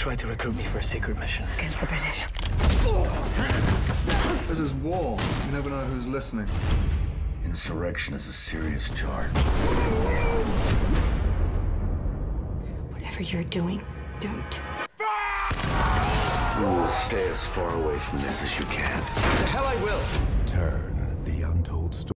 tried to recruit me for a secret mission. Against the British. This is war. You never know who's listening. Insurrection is a serious charge. Whatever you're doing, don't. You will stay as far away from this as you can. The hell I will.